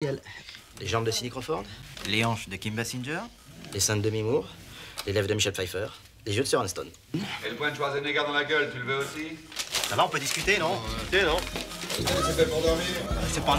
Les jambes de Sidney Crawford, Les hanches de Kim Basinger les seins de Demi Moore, les lèvres de Michel Pfeiffer, les yeux de Sir Anston. Et le point de Schwarzenegger dans la gueule, tu le veux aussi? Ça va, on peut discuter, non? Euh, discuter, non. C'est fait pour dormir. C'est pas